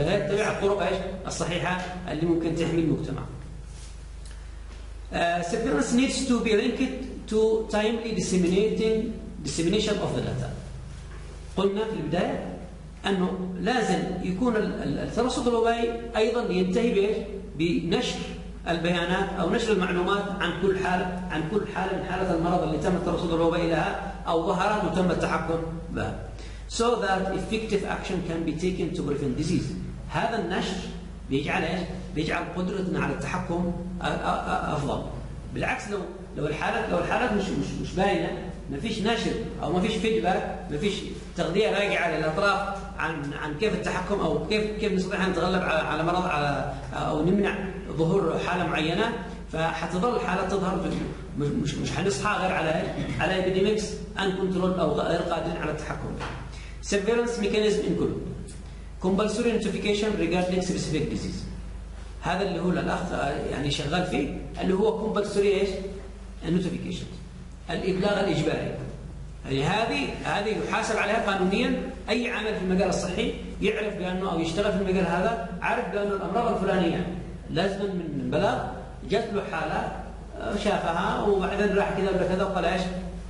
يتبع الطرق إيش الصحيحة اللي ممكن تحمي المجتمع. Uh, needs to be linked to timely disseminating dissemination of the data. قلنا في البداية أنه لازم يكون الترصد الوبائي أيضا ينتهي بإيش؟ بنشر البيانات أو نشر المعلومات عن كل حاله عن كل حاله من حالات المرض اللي تم الترصد الوبائي لها أو ظهرت وتم التحكم بها. So that effective action can be taken to prevent disease. هذا النشر بيجعل إيش؟ بيجعل قدرتنا على التحكم أفضل. بالعكس لو لو الحالات لو الحالات مش مش مش باينة ما فيش نشر أو ما فيش فيدباك ما فيش تغذية راجعة للأطراف عن عن كيف التحكم أو كيف كيف نستطيع أن نتغلب على مرض على أو نمنع ظهور حالة معينة فحتظل الحالات تظهر مش مش حنصحى غير على على epidemics uncontrolled أو غير قادرين على التحكم. Surveillance mechanism include compulsory notification regarding specific disease. هذا اللي هو الأخ يعني شغال فيه اللي هو compulsory إيش؟ ال notification الإبلاغ الإجباري يعني هذه هذه يحاسب عليها قانونيا أي عامل في المجال الصحي يعرف بأنه أو يشتغل في المجال هذا عارف بأنه الأمراض الفلانية لازم من بلاغ جات له حالة شافها وبعدين راح كذا ولا كذا وقال إيش؟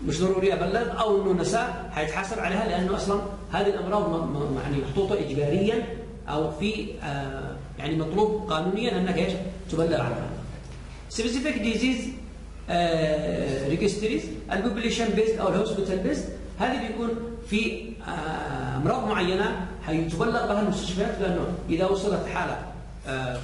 مش ضروري أبلغ أو إنه نسى حيتحاسب عليها لأنه أصلا هذه الأمراض يعني محطوطة اجباريا أو في آه يعني مطلوب قانونيا انك إيش؟ تبلغ عنها. specific disease registries ال population based أو ال hospital based هذه بيكون في آه أمراض معينة حيتبلغ بها المستشفيات لأنه إذا وصلت حالة آه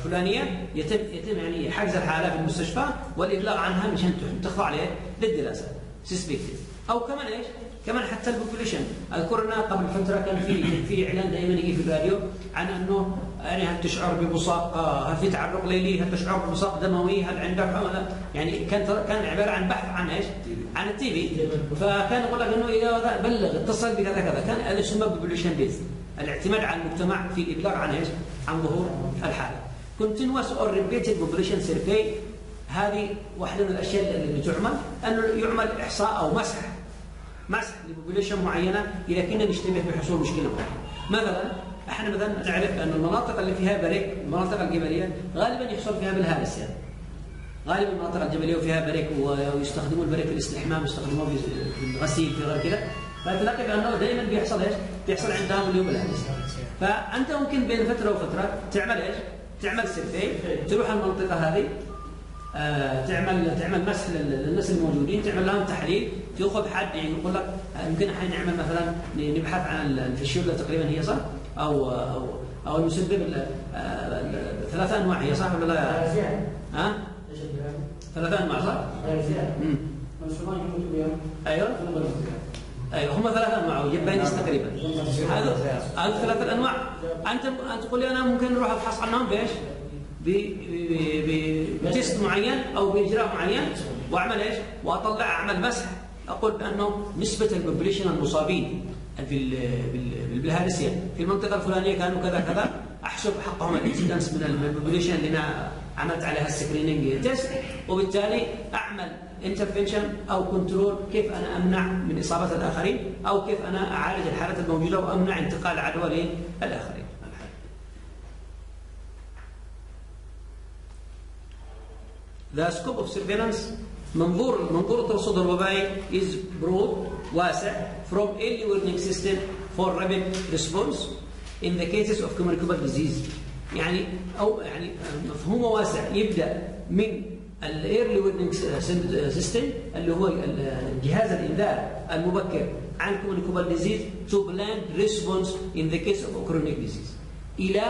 فلانية يتم يتم يعني حجز الحالة في المستشفى والإبلاغ عنها مشان تخضع للدراسة suspected أو كمان إيش؟ كمان حتى ال population. اذكر قبل فترة كان في في إعلان دائما يجي في الراديو عن إنه يعني هل تشعر ببصاق هل في تعرق ليلي؟ هل تشعر ببصاق دموي هل عندك يعني كان كان عبارة عن بحث عن إيش؟ عن ال TB. فكان يقول لك إنه إذا بلغ اتصل بكذا كذا. كان هذا يسمى population based الاعتماد على المجتمع في الابلاغ عن إيش؟ عن ظهور الحالة. continuous or repeated population survey هذه واحدة من الأشياء اللي تعمل انه يعمل إحصاء أو مسح مسح ل population معينة اذا كنا نشتبه بحصول مشكلة معينه. مثلا إحنا مثلا نعرف أن المناطق اللي فيها برك المناطق الجبلية غالبا يحصل فيها بلهارسيا يعني. غالبا المناطق الجبلية وفيها برك ويستخدموا البرك في الاستحمام يستخدموه في الغسيل في غير كذا فتلاقي بأنه دائما بيحصل إيش؟ بيحصل عندهم اليوم الهارس. فأنت ممكن بين فترة وفترة تعمل إيش؟ تعمل سيرفي تروح المنطقة هذه آه تعمل تعمل مسح للناس الموجودين تعمل لهم تحليل تاخذ حد يعني يقول لك يمكن إحنا نعمل مثلا نبحث عن الفشيولا تقريبا هي صح؟ أو أو أو المسبب ثلاث أنواع هي صح ولا لا؟ ها؟ ثلاث أنواع صح؟ أيوه أيوه هم ثلاث أنواع و Japanese تقريبا هذا هذا ثلاث أنواع أنت أنت تقول لي أنا ممكن أروح ابحث عنهم بإيش؟ ب test معين أو بإجراء معين وأعمل إيش؟ وأطلع أعمل مسح أقول بأنه نسبة ال population المصابين في بالبلهارسيا في المنطقة الفلانية كانوا كذا كذا أحسب حقهم ال incidence من ال population اللي عملت عليها ال screening test وبالتالي أعمل intervention أو control كيف أنا أمنع من إصابة الآخرين أو كيف أنا أعالج الحالات الموجودة وأمنع انتقال عدوى للآخرين. The scope of surveillance منظور منظور الترصد الوبائي is broad واسع from early warning system for rapid response in the cases of communicable disease يعني أو يعني مفهومه واسع. يبدأ من ال early warning system اللي هو جهاز الإنذار المبكر عن communicable disease to plan response in the case of chronic disease. إلى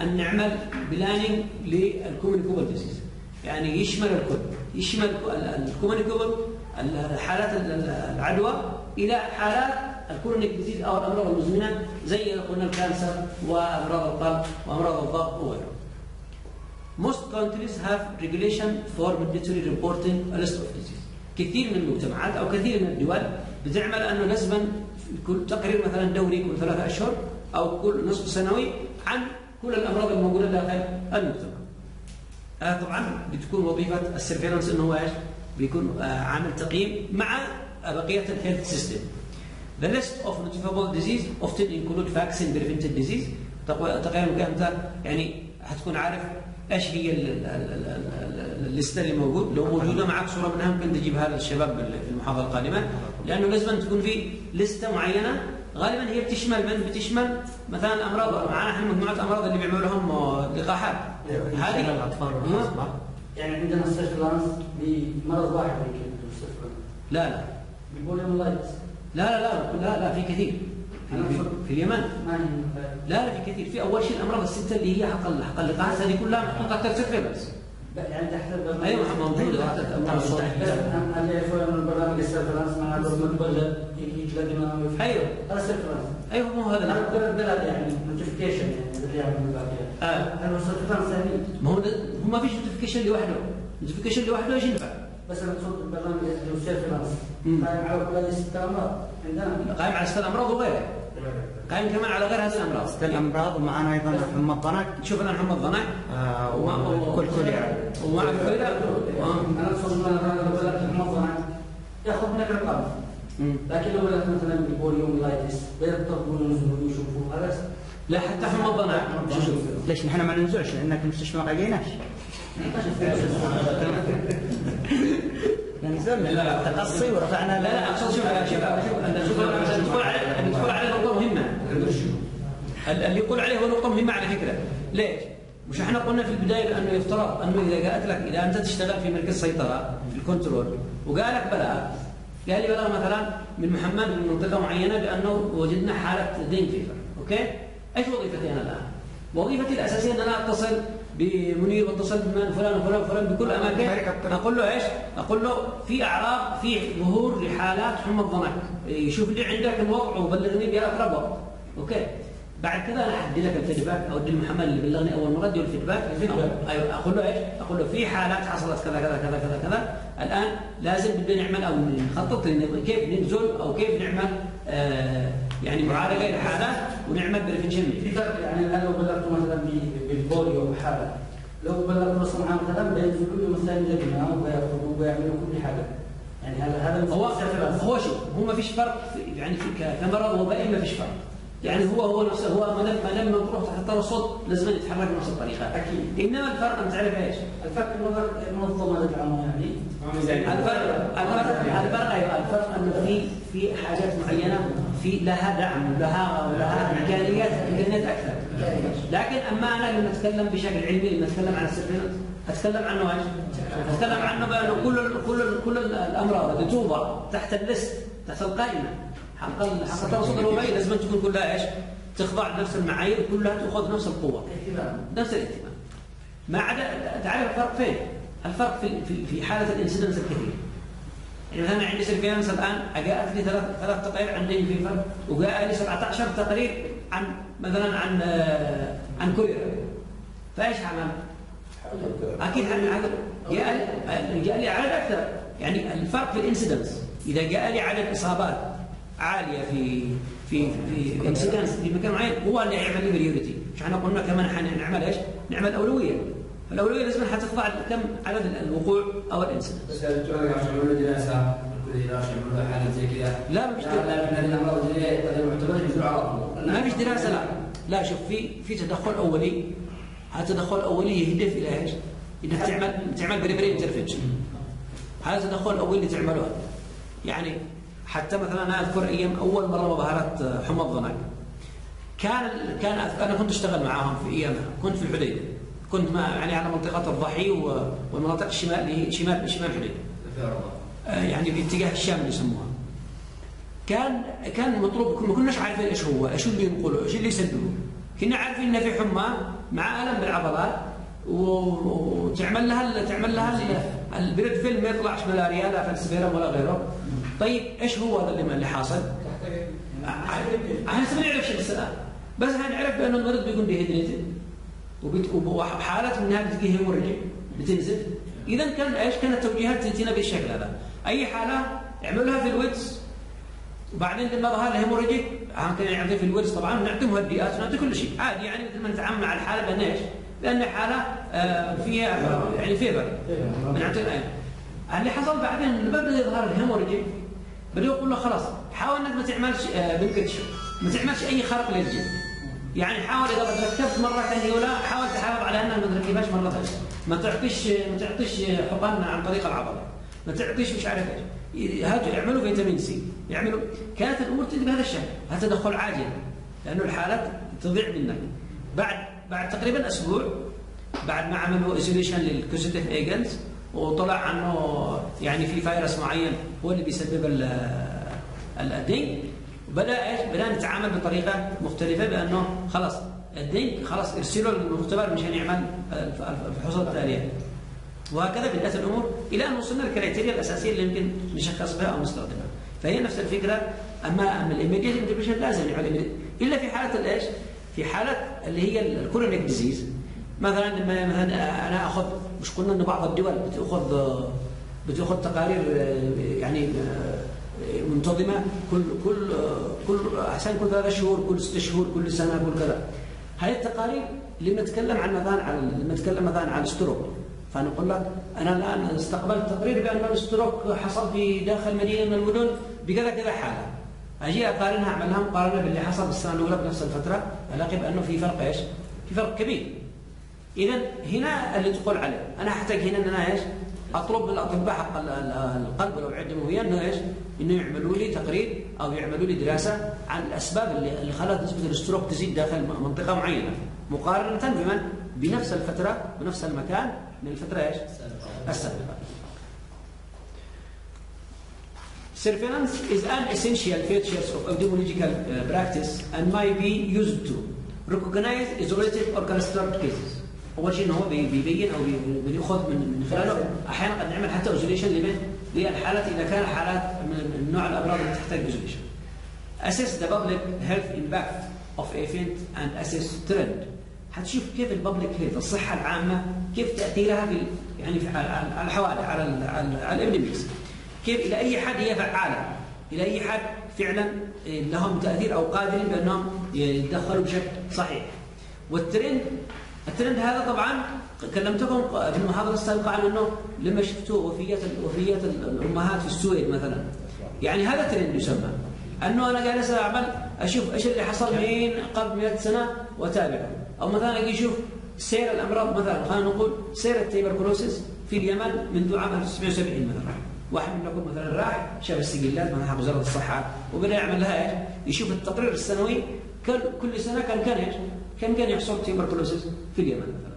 أن نعمل planning لل communicable disease يعني يشمل الكل. يشمل ال communicable حالات العدوى إلى حالات ال chronic disease أو الأمراض المزمنة زي قلنا ال cancer وأمراض القلب وأمراض الضغط وغيره. Most countries have regulation for mandatory reporting a list of disease. كثير من المجتمعات أو كثير من الدول بتعمل أنه لازما كل تقرير مثلا دوري كل ثلاثة أشهر أو كل نصف سنوي عن كل الأمراض الموجودة داخل المجتمع. آه طبعا بتكون وظيفة ال surveillance إنه هو إيش؟ بيكون آه عامل تقييم مع بقية ال health system. The list of notifiable disease often include vaccine prevented disease. تقريبا أنت يعني حتكون عارف إيش هي الليستة اللي موجود. لو موجودة معك صورة منها ممكن تجيبها للشباب في المحاضره القادمة. لأنه لازم تكون في لستة معينة. غالبا هي بتشمل من؟ بتشمل مثلا أمراض. معنا إحنا مجموعة أمراض اللي بيعملوا لهم لقاحات. هذه الأطفال يعني عندنا ال surveillance بمرض واحد يمكن لا لا. بال poliomyelitis لا لا لا لا لا في كثير. في, في اليمن. لا لا في كثير. في أول شيء الأمراض الستة اللي هي حق حق اللقاحات هذه كلها محطوطة تحت surveillance يعني تحت أيوه موجودة أيوه. أيوه مو هذا. يعني notification يعني surveillance ما هو ما فيش notification لوحده. notification لوحده إيش ينفع؟ بس أنا اقصد البرنامج قائم على كل ست أمراض عندنا. قائم على ست أمراض وغيرها قائم كمان على غير هذه الأمراض. ست الامراض ومعنا أيضا حمى الضنك. شوف أنا حمى الضنك. آه وكل كل يعني. ومع ذلك أنا بلغت حمى الضنك. ياخذ منك رقم لكن لو بلغت مثلا poliomyelitis بيضطروا ينزلوا يشوفوا. هذا لا حتى حمى الضنك. ليش نحن ما ننزلش؟ لانك المستشفى ما لقيناش نزلنا تقصي ورفعنا لا لا اقصد شوف شوف شوف ندخل على ندخل على نقطه مهمه اللي يقول عليه هو نقطه مهمه على فكره ليش؟ مش إحنا قلنا في البدايه بانه يفترض انه اذا جاءت لك اذا انت تشتغل في مركز سيطره في ال control وقال لك بلاغ قال لي بلاغ مثلا من محمد من منطقه معينه بانه وجدنا حاله dengue fever okay؟ إيش وظيفتي أنا الان؟ وظيفتي الاساسيه ان أنا اتصل بمنير واتصل بمن فلان وفلان وفلان بكل أماكن. أقول له إيش؟ أقول له في أعراض في ظهور لحالات حمى الضنك يشوف لي عندك الوضع وبلغني باقرب وقت okay؟ بعد كذا أنا حأدي لك ال feedback أو أدي محمد اللي بلغني أول مرة أدي ال feedback. أيوه أقول له إيش؟ أقول له في حالات حصلت كذا كذا كذا كذا كذا. الآن لازم بدنا نعمل أو نخطط كيف ننزل أو كيف نعمل آه يعني معالجه للحالات ونعمل prevention في فرق يعني الآن لو بلغت مثلا بال polio حاله لو بلغت مصنع مثلا بينزلوا لي مثلا لجنه وياخذوا ويعملوا كل حاجة. يعني هذا هذا هو هو شيء هو ما فيش فرق يعني كمرض وبائي ما فيش فرق. يعني هو هو نفسه هو ما دام ما دام تروح تحت الصوت لازم يتحرك بنفس الطريقة. أكيد. إنما الفرق أنت تعرف إيش؟ الفرق إنه منظمه يعني. الفرق الفرق الفرق أيوه الفرق إنه في في حاجات معينة في لها دعم ولها ولها إمكانيات امكانيات أكثر. لكن أما أنا لما أتكلم بشكل علمي لما أتكلم عن ال surveillance أتكلم عنه إيش؟ أتكلم عنه بانه كل كل كل الأمراض اللي توضع تحت ال list تحت القائمة. حق حق الترصد الوبائي لازم تكون كلها إيش؟ تخضع لنفس المعايير وكلها تأخذ نفس القوة. نفس الاهتمام. ما عدا تعرف الفرق فين؟ الفرق في في حالة ال incidence الكثير. يعني مثلا عندي surveillance الآن جاءت لي ثلاث ثلاث تقارير عن dengue fever وجاء لي 17 تقرير عن مثلا عن عن كوليرا فإيش عمل؟ أكيد جاء جاء لي عدد أكثر. يعني الفرق في ال incidence. إذا جاء لي عدد إصابات عالية في في في incidence في مكان معين. هو اللي يعمل لي priority مش إحنا قلنا كمان حنعمل إيش؟ نعمل أولوية. فالاولويه لازم حتخضع كم عدد الوقوع أو ال incidence بس الدكتور يعملوا جلسة يعملوا حالة زي كذا لا مش لكن الامراض ما فيش دراسه لا. لا. شوف في في تدخل أولي. هذا التدخل الاولي يهدف إلى إيش؟ إنك تعمل تعمل preventive intervention هذا التدخل الاولي اللي تعمله. يعني حتى مثلا أنا أذكر أيام أول مرة ظهرت حمى الضنك كان كان أنا كنت أشتغل معاهم في أيامها. كنت في الحديده كنت ما يعني على منطقة الضحي والمناطق الشمال شمال شمال الحديده يعني باتجاه الشام اللي يسموها. كان كان مطلوب ما كناش عارفين إيش هو إيش اللي ينقله إيش اللي يسببه. كنا عارفين انه في حمى مع ألم بالعضلات وتعمل لها تعمل لها البريد فيلم. ما يطلعش ملاريا لا فلسفيرم ولا غيره. طيب إيش هو هذا اللي اللي حاصل؟ إحنا ما نعرف شيء الان بس نعرف بانه المريض بيكون dehydrated وحالات منها بتجي hemorrhagic بتنزف اذا كان إيش؟ كانت التوجيهات تاتينا بالشكل هذا. أي حالة اعملها fluids وبعدين لما ظهر ال hemorrhagic كان يعطي fluids طبعا نعطي مهدئات ونعطي كل شيء. عادي يعني مثل ما نتعامل مع الحالة لأن إيش؟ لأن حالة آه، فيها يعني fever. بنعطي اللي حصل بعدين لما بدأ يظهر ال hemorrhagic بدأ يقول له خلاص حاول إنك ما تعملش آه، puncture ما تعملش أي خرق للجلد يعني حاول إذا ركبت مرة ثانية ولا حاول تحافظ على انها ما تركبهاش مرة ثانية. ما تعطيش ما تعطيش حقن عن طريق العضلة. ما تعطيش مش عارف إيش. هاتوا يعملوا فيتامين سي. يعملوا. كانت الأمور تجي بهذا الشكل. هذا تدخل عاجل. لأنه الحالات تضيع منك. بعد بعد تقريبا أسبوع بعد ما عملوا isolation لل causative agents وطلع عنه يعني في فيروس معين هو اللي بيسبب ال dengue. بدا إيش؟ بدأ نتعامل بطريقة مختلفة بأنه خلاص ال dengue خلاص ارسلوا للمختبر مشان يعمل الفحوصات التالية. وهكذا بدات الأمور إلى أن وصلنا لل criteria الأساسية اللي يمكن نشخص بها أو نستخدمها. فهي نفس الفكرة أما أما ال immediate intervention لازم يعمل إلا في حالة الايش؟ في حالة اللي هي ال chronic disease مثلا لما مثلا أنا آخذ مش قلنا إن بعض الدول بتأخذ بتأخذ تقارير يعني منتظمة كل كل كل أحسن كل ثلاث شهور كل ست شهور كل سنة كل كذا. هذه التقارير لما نتكلم عن مثلا عن لما نتكلم مثلا عن ال stroke. فنقول لك أنا الآن استقبلت تقرير بأن ال stroke حصل في داخل مدينة من المدن بكذا كذا حالة. أجي أقارنها اعمل لها مقارنة باللي حصل السنة الأولى بنفس الفترة ألاقي بأنه في فرق إيش؟ في فرق كبير. اذا هنا اللي تقول عليه أنا أحتاج هنا إن أنا إيش؟ أطلب من الأطباء حق القلب والاوعيه الدمويه إنه إيش؟ إنه يعملوا لي تقرير أو يعملوا لي دراسة عن الأسباب اللي اللي خلت نسبة الاستروك تزيد داخل منطقة معينة مقارنة بمن؟ بنفس الفترة بنفس المكان من الفترة إيش؟ السابقة. Surveillance is an essential feature of epidemiological uh, practice and might be used to recognize isolated or clustered cases. أول شيء انه هو بيبين أو بياخذ من خلاله أحيانا قد نعمل حتى isolation لمن؟ للحالات إذا كان حالات من نوع الأمراض اللي تحتاج isolation. Assess the public health impact of event and assess trend. حتشوف كيف ال public health الصحة العامة كيف تاثيرها في يعني في على الحوادث على على ال epidemics. كيف إلى أي حد هي فعالة؟ إلى أي حد فعلا لهم تأثير أو قادرين بأنهم يتدخلوا بشكل صحيح. وال trend ال trend هذا طبعا كلمتكم في المحاضرة السابقة عن إنه لما شفتوا وفيات وفيات الأمهات في السويد مثلا. يعني هذا ترند يسمى. أنه أنا جالس أعمل أشوف إيش اللي حصل من قبل 100 سنة وأتابعه. أو مثلا أجي أشوف سير الأمراض مثلا. خلينا نقول سير ال tuberculosis في اليمن منذ عام 1970 مثلا. واحد منكم مثلا راح شاف السجلات من حق وزارة الصحة وبدأ يعمل لها إيش؟ يشوف التقرير السنوي. كل كل سنة كان كان إيش؟ كم كان يحصل tuberculosis في اليمن مثلا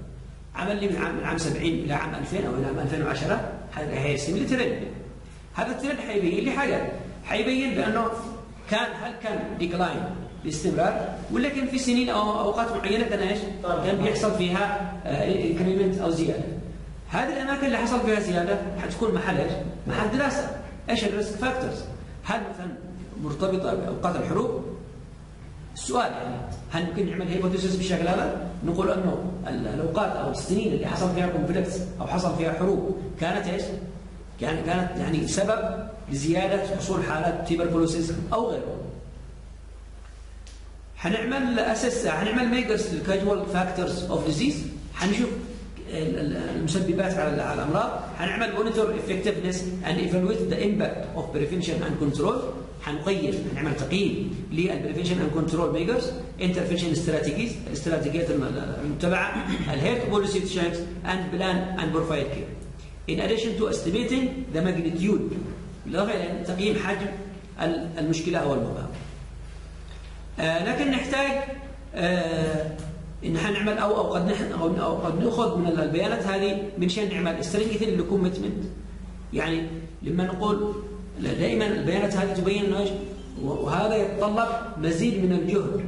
عمل لي من عام من عام 70 إلى عام 2000 أو إلى عام 2010 هذا هيرسم لي ترند هذا الترند حيبين لي حاجة حيبين بأنه كان هل كان decline باستمرار ولا كان في سنين أو أوقات معينة كان إيش؟ كان بيحصل فيها increment أو زيادة هذه الأماكن اللي حصل فيها زيادة حتكون محل إيش؟ محل دراسة إيش ال risk factors؟ هل مثلا مرتبطة بأوقات الحروب؟ السؤال هل ممكن نعمل hypothesis بالشكل هذا؟ نقول أنه الأوقات أو السنين اللي حصل فيها conflicts أو حصل فيها حروب كانت إيش؟ يعني كانت يعني سبب لزيادة حصول حالات tuberculosis أو غيره. حنعمل assess حنعمل measures لل causal factors of disease حنشوف المسببات على الأمراض حنعمل monitor effectiveness and evaluate the impact of prevention and control حنقيم حنعمل تقييم لل prevention and control measures intervention strategies الاستراتيجيات المتبعة ال health policy checks and plan and profile care in addition to estimating the magnitude بالاضافه إلى تقييم حجم المشكلة أو المبالغه آه لكن نحتاج آه إن إحنا نعمل أو أو قد نحن أو, أو قد ناخذ من البيانات هذه من شأن نعمل strength commitment يعني لما نقول دائما البيانات هذه تبين إيش؟ وهذا يتطلب مزيد من الجهد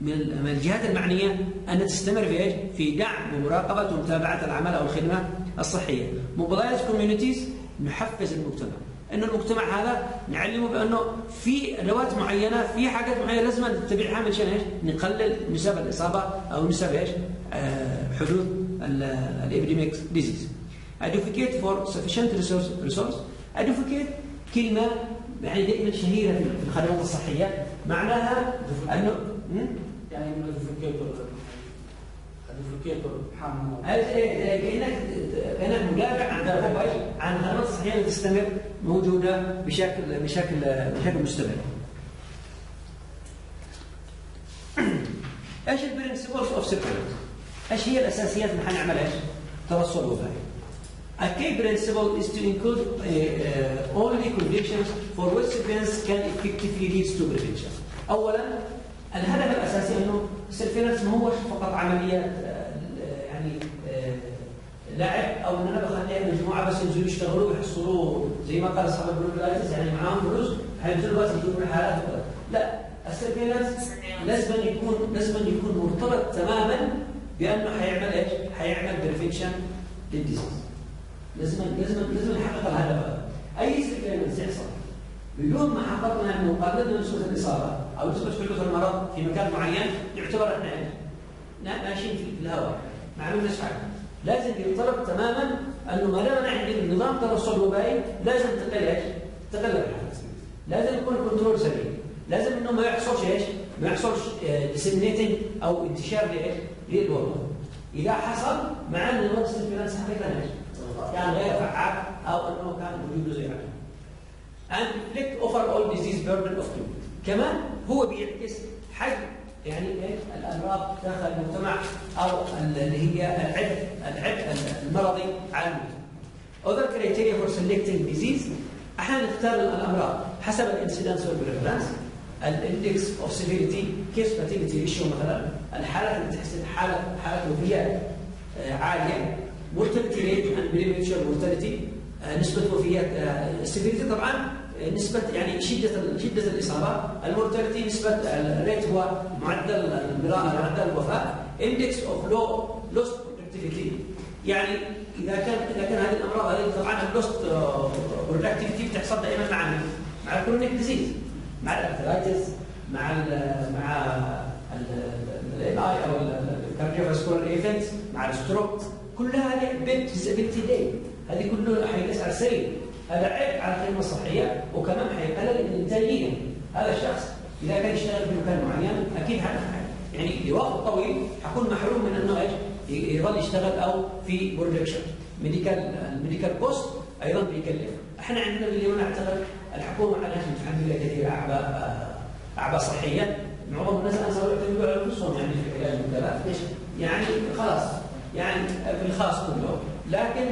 من الجهات المعنية أن تستمر في إيش؟ في دعم ومراقبة ومتابعة الأعمال أو الخدمة الصحية. mobilize communities نحفز المجتمع. ان المجتمع هذا نعلمه بأنه في أدوات معينة في حاجات معينة لازم نتبعها من شأن إيش؟ نقلل نسب الإصابة أو نسب إيش؟ آه حدوث ال epidemic disease. advocate for sufficient resource, resource. advocate كلمة يعني دائما شهيرة في الخدمات الصحيه معناها أنه يعني ال advocator ال advocator كانك كانك مدافع عن عن الخدمات الصحيه اللي تستمر موجودة بشكل بشكل بشكل مستمر. إيش إيش هي الأساسيات اللي حنعمل إيش؟ ترصد وبائي. A key principle is to include uh, uh, only conditions for which surveillance can effectively lead to prevention. اولا الهدف الأساسي أنه ال surveillance ما هوش فقط عمليات آه، يعني آه، لعب أو إن أنا بخليها مجموعة بس ينزلوا يشتغلوا ويحصلوا زي ما قال اصحاب البلوجرايتس يعني معاهم فلوس حينزلوا بس يجيبوا الحالات. لا ال surveillance لازم يكون لازم يكون مرتبط تماما بأنه حيعمل إيش؟ حيعمل prevention لل disease. لازم لازم لازم نحقق الهدف هذا. اي surveillance يحصل بدون ما حققنا انه قللنا نسبه الإصابة أو نسبه حدوث المرض في مكان معين يعتبر إحنا؟ ماشيين في الهواء معلوم إيش لازم يطلب تماما أنه ما دام عندي نظام ترصد وبائي لازم تقل إيش؟ تقل لازم يكون ال control سليم لازم إنه ما يحصلش إيش؟ ما يحصلش disseminating أو انتشار لإيش؟ للوباء إذا حصل معناه ال surveillance حقيقة إيش؟ كان غير فعال أو أنه كان وجوده زي عدم and reflect overall disease burden of people كمان هو بيعكس حجم يعني إيه؟ الأمراض داخل المجتمع أو اللي هي العبء العبء المرضي على المجتمع. Other criteria for selecting disease أحيانا نختار الأمراض حسب ال incidence وال prevalence ال index of severity case fatality ratio مثلا الحالات اللي تحسب حاله حالات وفيات آه، عالية. Mortality rate and premature آه، نسبه وفيات ال severity آه، طبعا نسبة يعني شدة شدة الإصابة ال mortality نسبة ال rate هو معدل معدل الوفاة index of lo lost productivity يعني إذا كان إذا كان هذه الأمراض هذه طبعا ال lost productivity بتحصل دائما مع مع ال chronic disease مع ال arthritis مع ال مع ال MI أو ال cardiovascular events مع ال stroke كلها disability هذه كلها حيسعى سريع هذا عبء على الخدمة الصحية وكمان حيقلل الإنتاجية. هذا الشخص إذا كان يشتغل في مكان معين أكيد يعني لوقت طويل حكون محروم من انه إيش يظل يشتغل أو في production medical ال medical cost أيضا بيكلف. إحنا عندنا اليوم نعتقد الحكومة عليها الحمد لله كثير اعباء أعباء صحية. معظم الناس الان صاروا يعتمدوا على أنفسهم يعني في العلاج والكلام يعني خلاص. يعني في الخاص كله. لكن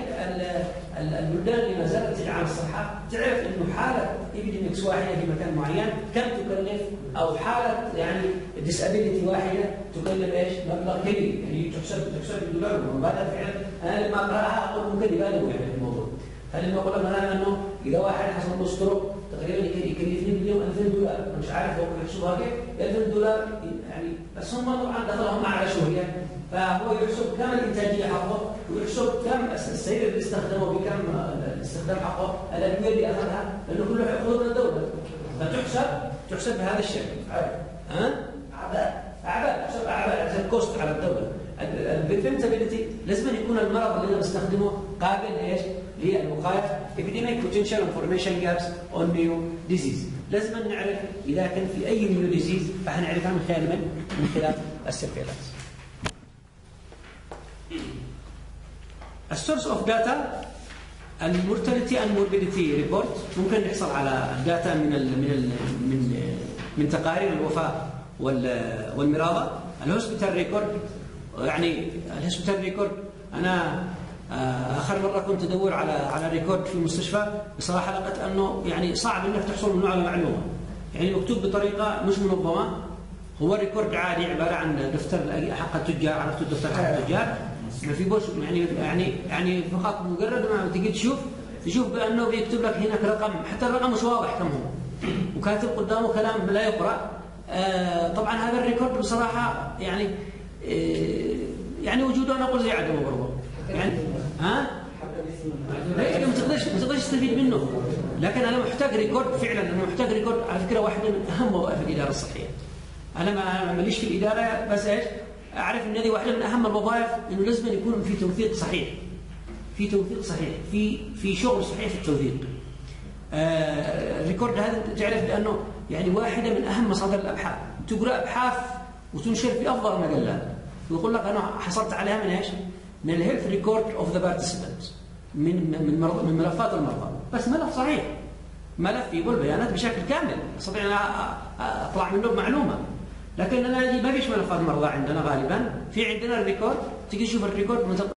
البلدان اللي ما زالت تدعم الصحة تعرف إنه حالة epidemics واحدة في مكان معين كم تكلف أو حالة يعني disability واحدة تكلف إيش؟ مبلغ كبير. يعني تحسب تحسب بالدولار وهذا فعلا أنا لما أقرأها أقول ممكن يبالغوا يعني في الموضوع. فلما أقول مثلا إنه إذا واحد حصل له stroke تقريبا يكلفني باليوم 2000 دولار. مش عارف هو يحسبها كيف 2000 دولار يعني بس هم طبعا دخلهم على شهريه فهو يحسب كم الانتاجيه حقه ويحسب كم السرير اللي استخدمه بكم الاستخدام حقه الادويه اللي أخذها؟ لأنه كله يأخذه من الدولة. فتحسب تحسب بهذا الشكل ها؟ اعباء اعباء تحسب اعباء تحسب cost على الدولة. ال preventability لازم يكون المرض اللي نستخدمه قابل لإيش؟ للوقاية. Epidemic potential information gaps on new disease. لازم نعرف إذا كان في أي new disease فحنعرفها من خلال من؟ من خلال ال surveillance ال source of data ال mortality and morbidity report ممكن نحصل على ال data من ال من ال من من تقارير الوفاة والمراضه ال hospital record يعني ال hospital record أنا آه، آخر مرة كنت أدور على على record في المستشفى بصراحة لقيت أنه يعني صعب إنك تحصل منه على معلومه يعني مكتوب بطريقة مش منظمة. هو record عادي عبارة عن دفتر حق التجار عرفت الدفتر حق التجار. ما في بوش يعني يعني يعني فقط مجرد ما تجي تشوف تشوف بأنه بيكتب لك هناك رقم حتى الرقم مش واضح كم هو. وكاتب قدامه كلام لا يقرأ. آه طبعا هذا ال record بصراحة يعني آه يعني وجوده أنا أقول زي عدمه برضه يعني ها؟ ما تقدرش ما تقدرش تستفيد منه. لكن أنا محتاج record فعلا أنا محتاج record. على فكرة واحدة من أهم وظائف الإدارة الصحية. أنا ما ماليش في الإدارة بس إيش؟ أعرف إن هذه واحدة من أهم الوظائف إنه لازم يكون في توثيق صحيح. في توثيق صحيح. في في شغل صحيح في التوثيق. آه ال record هذا تعرف لأنه يعني واحدة من أهم مصادر الأبحاث. تقرأ أبحاث وتنشر في أفضل المجلات ويقول لك أنا حصلت عليها من إيش؟ من ال health record of the participants من من من ملفات المرضى. بس ملف صحيح. ملف يقول بيانات بشكل كامل. أستطيع أن أطلع منه بمعلومة. لكن أنا ما فيش ملفات مرضى عندنا غالبا. في عندنا ال record. تجي تشوف ال record